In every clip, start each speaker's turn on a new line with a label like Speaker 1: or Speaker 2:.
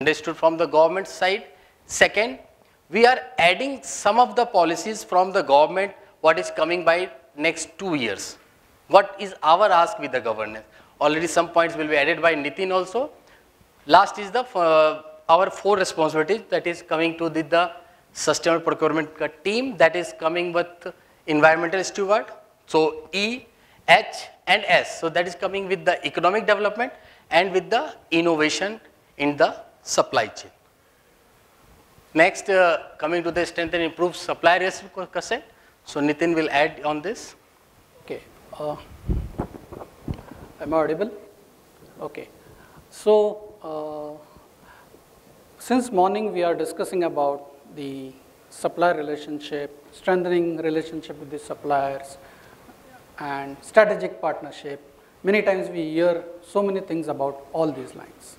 Speaker 1: understood from the government side. Second, we are adding some of the policies from the government what is coming by next two years. What is our ask with the governance? Already some points will be added by Nitin also. Last is the uh, our four responsibilities that is coming to the, the sustainable procurement team that is coming with environmental steward. So E, H and S. So that is coming with the economic development and with the innovation in the supply chain. Next, uh, coming to the strength and improve supply reciprocity. So Nitin will add on this.
Speaker 2: Okay. Uh, am audible? Okay. So, uh, since morning we are discussing about the supplier relationship, strengthening relationship with the suppliers, and strategic partnership. Many times we hear so many things about all these lines.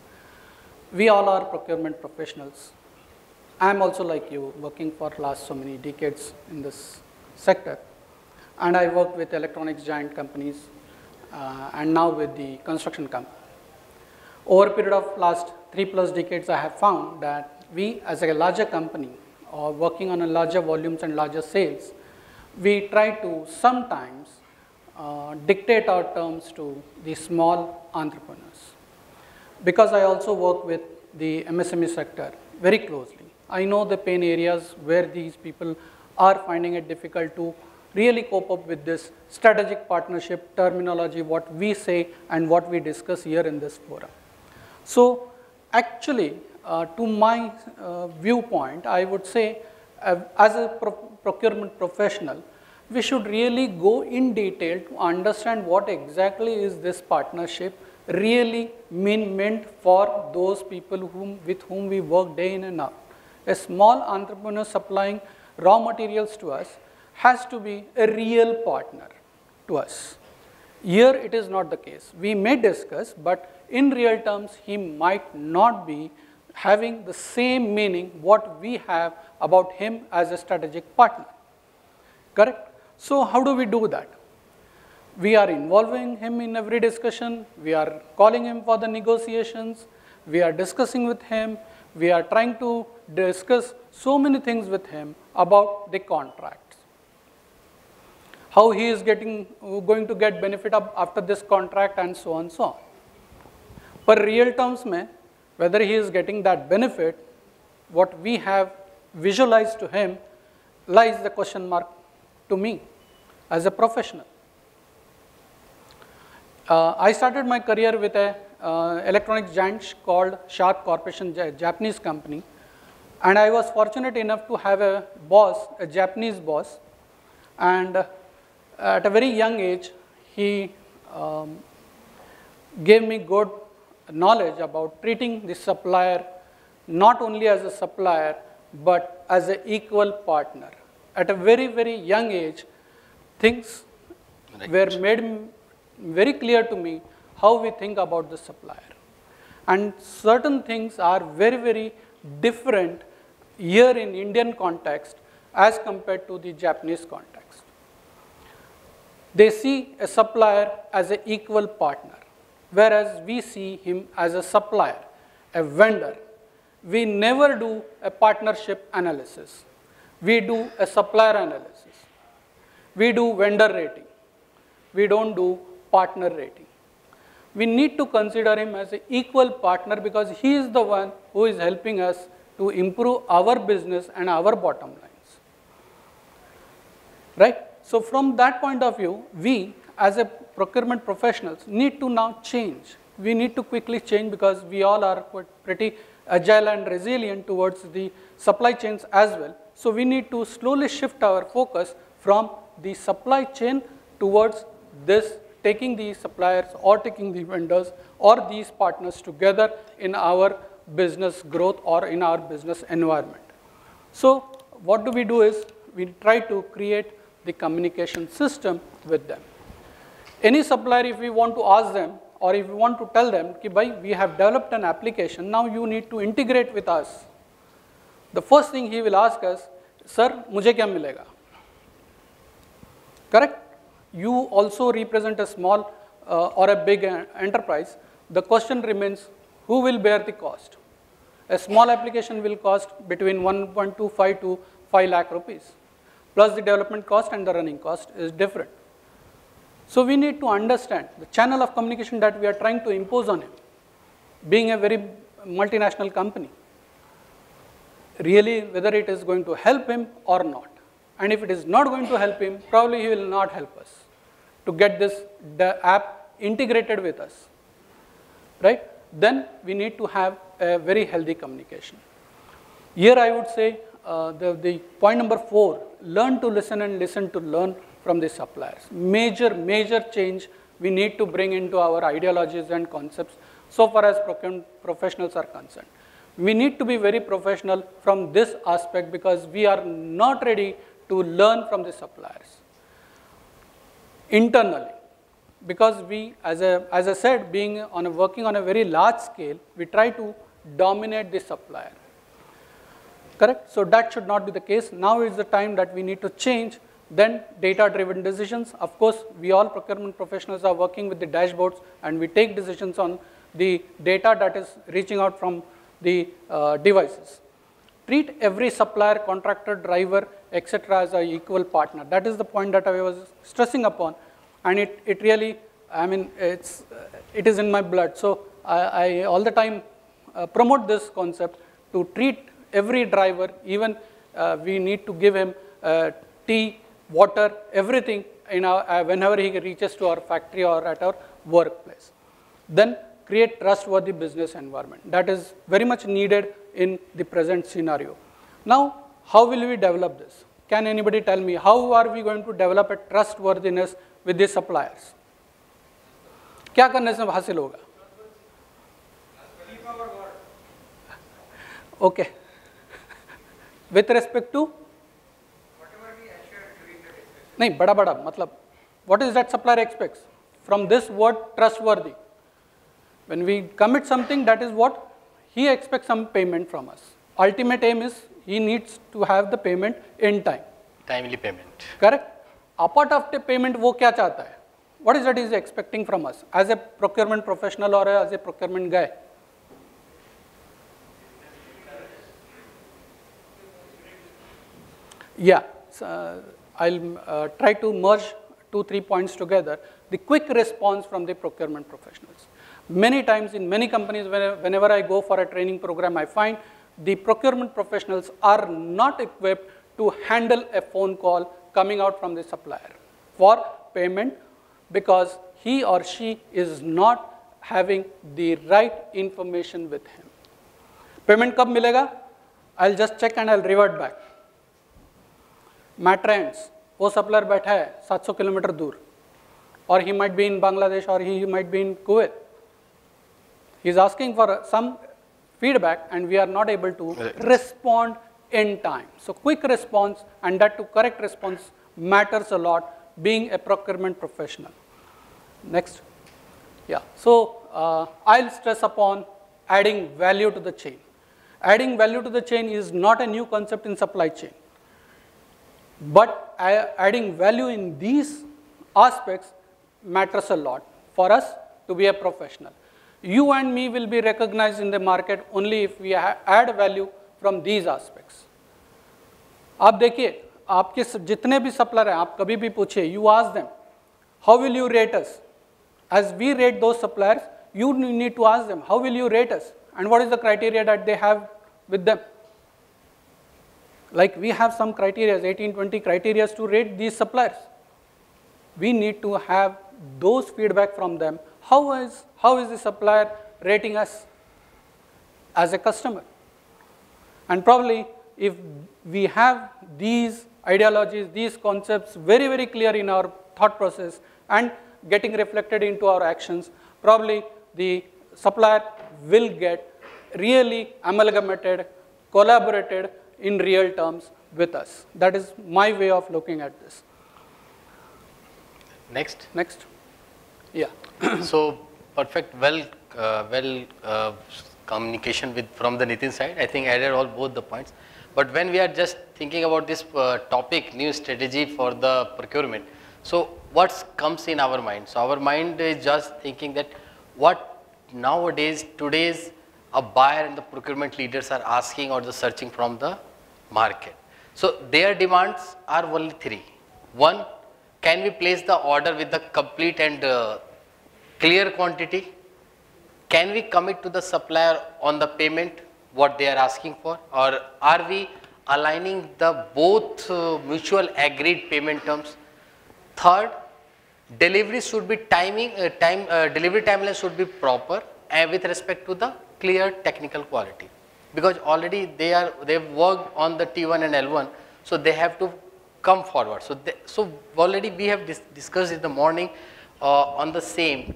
Speaker 2: We all are procurement professionals. I am also like you, working for last so many decades in this sector. And I work with electronics giant companies uh, and now with the construction company. Over a period of last three plus decades, I have found that we as a larger company or working on a larger volumes and larger sales, we try to sometimes uh, dictate our terms to the small entrepreneurs. Because I also work with the MSME sector very closely. I know the pain areas where these people are finding it difficult to really cope up with this strategic partnership terminology, what we say and what we discuss here in this forum. So actually, uh, to my uh, viewpoint, I would say uh, as a pro procurement professional, we should really go in detail to understand what exactly is this partnership really mean meant for those people whom, with whom we work day in and out. A small entrepreneur supplying raw materials to us has to be a real partner to us. Here it is not the case. We may discuss, but in real terms, he might not be having the same meaning what we have about him as a strategic partner. Correct? So how do we do that? We are involving him in every discussion. We are calling him for the negotiations. We are discussing with him. We are trying to discuss so many things with him about the contracts. How he is getting, going to get benefit after this contract and so on so on. Per real terms mein, whether he is getting that benefit, what we have visualized to him lies the question mark to me as a professional. Uh, I started my career with an uh, electronics giant called Sharp Corporation, a Japanese company. And I was fortunate enough to have a boss, a Japanese boss. And uh, at a very young age, he um, gave me good knowledge about treating the supplier not only as a supplier but as an equal partner. At a very, very young age, things right. were made very clear to me how we think about the supplier. And certain things are very, very different here in Indian context as compared to the Japanese context. They see a supplier as an equal partner whereas we see him as a supplier, a vendor. We never do a partnership analysis. We do a supplier analysis. We do vendor rating. We don't do partner rating. We need to consider him as an equal partner because he is the one who is helping us to improve our business and our bottom lines. Right? So from that point of view, we as a procurement professionals need to now change. We need to quickly change because we all are pretty agile and resilient towards the supply chains as well. So we need to slowly shift our focus from the supply chain towards this taking these suppliers or taking the vendors or these partners together in our business growth or in our business environment. So what do we do is we try to create the communication system with them. Any supplier, if we want to ask them or if we want to tell them, ki, bhai, we have developed an application, now you need to integrate with us. The first thing he will ask us, sir, mujhe kya milega? Correct? You also represent a small uh, or a big enterprise. The question remains, who will bear the cost? a small application will cost between 1.25 to 5 lakh rupees. Plus the development cost and the running cost is different. So we need to understand the channel of communication that we are trying to impose on him, being a very multinational company, really whether it is going to help him or not. And if it is not going to help him, probably he will not help us to get this app integrated with us, right? Then we need to have a very healthy communication. Here I would say uh, the, the point number four, learn to listen and listen to learn from the suppliers. Major, major change we need to bring into our ideologies and concepts so far as professionals are concerned. We need to be very professional from this aspect because we are not ready to learn from the suppliers internally. Because we as a as I said being on a working on a very large scale we try to dominate the supplier. Correct? So that should not be the case. Now is the time that we need to change then data driven decisions. Of course we all procurement professionals are working with the dashboards and we take decisions on the data that is reaching out from the uh, devices treat every supplier contractor driver etc as a equal partner that is the point that i was stressing upon and it, it really, I mean, it's, it is in my blood. So I, I all the time uh, promote this concept to treat every driver, even uh, we need to give him uh, tea, water, everything in our, uh, whenever he reaches to our factory or at our workplace. Then create trustworthy business environment. That is very much needed in the present scenario. Now, how will we develop this? Can anybody tell me how are we going to develop a trustworthiness with the suppliers क्या करने से हासिल होगा okay with respect to नहीं बड़ा बड़ा मतलब what is that supplier expects from this word trustworthy when we commit something that is what he expects some payment from us ultimate aim is he needs to have the payment in time
Speaker 1: timely payment
Speaker 2: correct apart of the payment वो क्या चाहता है what is that he is expecting from us as a procurement professional or as a procurement guy yeah so, uh, i'll uh, try to merge two three points together the quick response from the procurement professionals many times in many companies whenever i go for a training program i find the procurement professionals are not equipped to handle a phone call coming out from the supplier for payment because he or she is not having the right information with him. Payment kab milega? I'll just check and I'll revert back. Matrends, वो supplier बैठा है 700 kilometre दूर or he might be in Bangladesh or he might be in Kuwait. He is asking for some feedback and we are not able to respond in time. So quick response and that to correct response matters a lot being a procurement professional. Next. Yeah. So uh, I'll stress upon adding value to the chain. Adding value to the chain is not a new concept in supply chain. But adding value in these aspects matters a lot for us to be a professional You and me will be recognized in the market only if we add value from these aspects. आप देखिए आपके जितने भी supplier हैं आप कभी भी पूछिए यू आज them how will you rate us as we rate दो suppliers you need to ask them how will you rate us and what is the criteria that they have with them like we have some criteria 18 20 criteria to rate these suppliers we need to have those feedback from them how is how is the supplier rating us as a customer and probably if we have these ideologies, these concepts very, very clear in our thought process and getting reflected into our actions, probably the supplier will get really amalgamated, collaborated in real terms with us. That is my way of looking at this.
Speaker 1: Next.
Speaker 2: Next. Yeah.
Speaker 1: so perfect, well, uh, well uh, communication with from the Nitin side. I think added all both the points. But when we are just thinking about this uh, topic, new strategy for the procurement, so what comes in our mind? So our mind is just thinking that what nowadays, today's a buyer and the procurement leaders are asking or the searching from the market. So their demands are only three. One, can we place the order with the complete and uh, clear quantity? Can we commit to the supplier on the payment, what they are asking for? Or are we aligning the both uh, mutual agreed payment terms? Third, delivery should be timing, uh, time, uh, delivery timeline should be proper and with respect to the clear technical quality. Because already they are, they've worked on the T1 and L1, so they have to come forward. So, they, so already we have dis discussed in the morning uh, on the same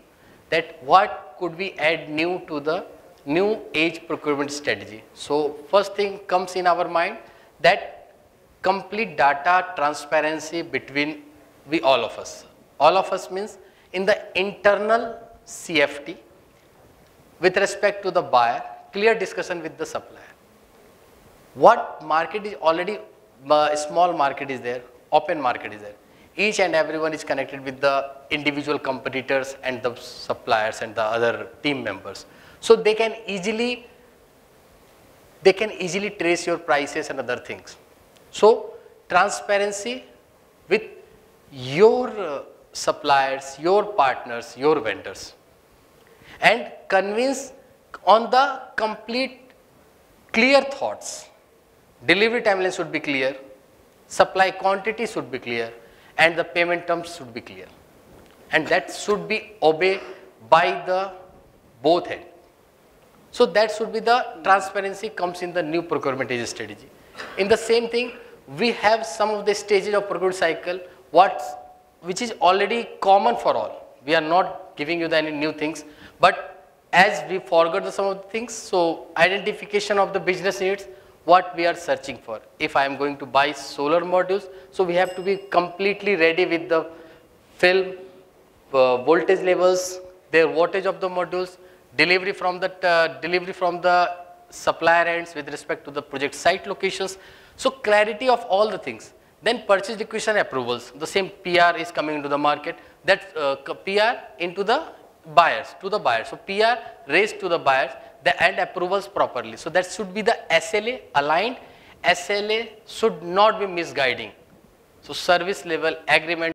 Speaker 1: that what could we add new to the new age procurement strategy. So first thing comes in our mind that complete data transparency between we all of us. All of us means in the internal CFT with respect to the buyer, clear discussion with the supplier. What market is already uh, small market is there, open market is there. Each and everyone is connected with the individual competitors and the suppliers and the other team members. So they can easily, they can easily trace your prices and other things. So transparency with your uh, suppliers, your partners, your vendors and convince on the complete clear thoughts Delivery timeline should be clear, supply quantity should be clear, and the payment terms should be clear. And that should be obeyed by the both end. So that should be the transparency comes in the new procurement strategy. In the same thing, we have some of the stages of procurement cycle, what, which is already common for all. We are not giving you the any new things, but as we forgot the some of the things, so identification of the business needs, what we are searching for. If I am going to buy solar modules, so we have to be completely ready with the film, uh, voltage levels, their wattage of the modules, delivery from the uh, delivery from the supplier ends with respect to the project site locations. So clarity of all the things. Then purchase requisition approvals. The same PR is coming into the market. That uh, PR into the buyers to the buyers. So PR raised to the buyers the end approvals properly. So that should be the SLA aligned. SLA should not be misguiding. So service level agreement